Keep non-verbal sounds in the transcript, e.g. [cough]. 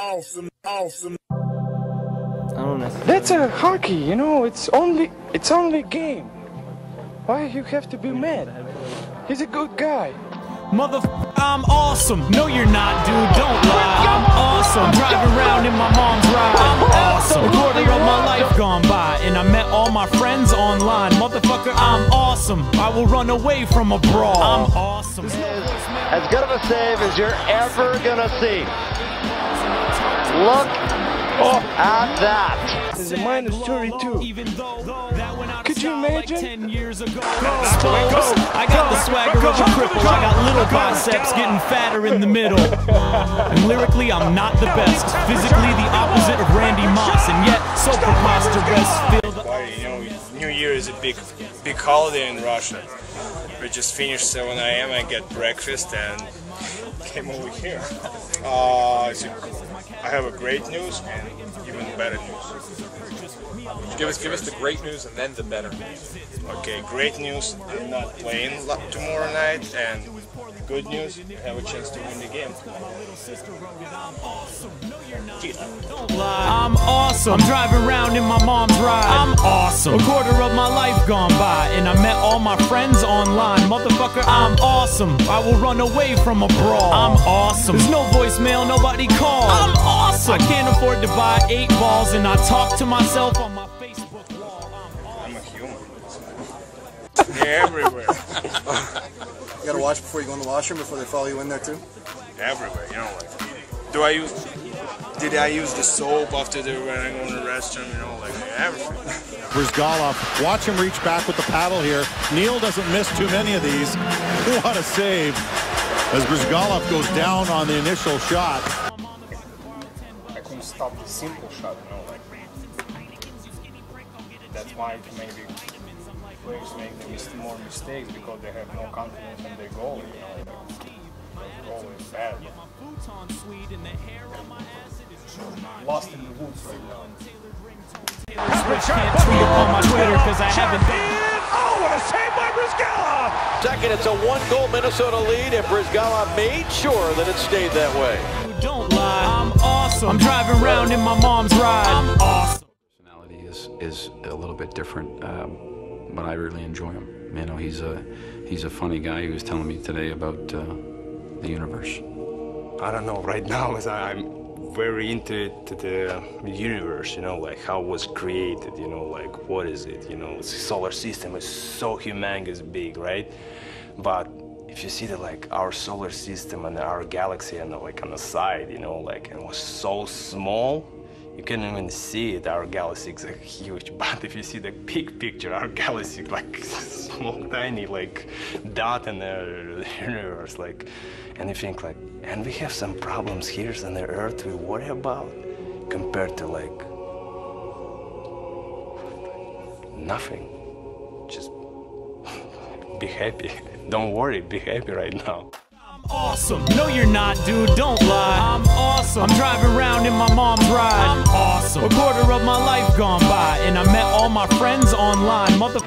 awesome, awesome. I don't know. That's a hockey, you know. It's only it's only game. Why you have to be mad? He's a good guy. Mother, I'm awesome. No, you're not, dude. Don't lie. I'm awesome. Driving around in my mom's ride. I'm awesome. A quarter of my life gone by, and I met all my friends online. Motherfucker, I'm awesome. I will run away from a brawl. I'm awesome. as good of a save as you're ever gonna see. Look at that. There's a minus 32. Even though that went out Could you style like imagine? 10 years ago. Exposed. I got the swagger of a cripple. I got little biceps getting fatter in the middle. And lyrically, I'm not the best. Physically, the opposite of Randy Moss, and yet so preposterous. Feel the Why, you know, New Year is a big, big holiday in Russia. We just finished 7 a.m. I get breakfast and came over here. Uh, so I have a great news and even better news. Give us, give us the great news and then the better news. Okay, great news. I'm not playing lo- tomorrow night, and good news. I have a chance to win the game. I'm awesome. I'm driving around in my mom's ride. I'm awesome. A quarter of my life gone by, and I met all my friends online. Motherfucker, I'm awesome. I will run away from a brawl. I'm awesome. There's no voicemail, nobody calls. I'm awesome. I can't afford to buy eight balls, and I talk to myself on my Facebook wall. I'm I'm a human. They're everywhere. [laughs] You gotta watch before you go in the washroom before they follow you in there too. everywhere. You know, like, do I use? Did I use the soap after the when I go in the restroom? You know, like everything. Bryzgalov, watch him reach back with the paddle here. Neal doesn't miss too many of these. What a save as Bryzgalov goes down on the initial shot. I couldn't stop the simple shot, you know, like that's why maybe players make the mis- more mistakes because they have no confidence in their goal, you know. Like, Lost in the woods right now. Switch can't tweet on my Twitter because I haven't done Oh, what a save by Bryzgalov! Second, it's a one-goal Minnesota lead, and Bryzgalov made sure that it stayed that way. Don't lie, I'm awesome. I'm driving around in my mom's ride. I'm awesome. personality is is a little bit different, um, but I really enjoy him. You know, he's a he's a funny guy. He was telling me today about uh, the universe. I don't know. Right now, as I'm very into to the um, universe. You know, like how it was created. You know, like what is it? You know, the solar system is so humongous big, right? But if you see the like our solar system and our galaxy and like on the side, you know, like it was so small. You can't even see it. Our galaxy is huge, [laughs] but if you see the big picture, our galaxy like [laughs] small, tiny, like dot in the universe, like, and you think like, and we have some problems here on the Earth we worry about, compared to like nothing. Just [laughs] be happy. Don't worry. Be happy right now. I'm awesome. No, you're not, dude. Don't lie. I'm awesome. I'm driving around in my mom's ride. I'm awesome. A quarter of my life gone by, and I met all my friends online. Mother.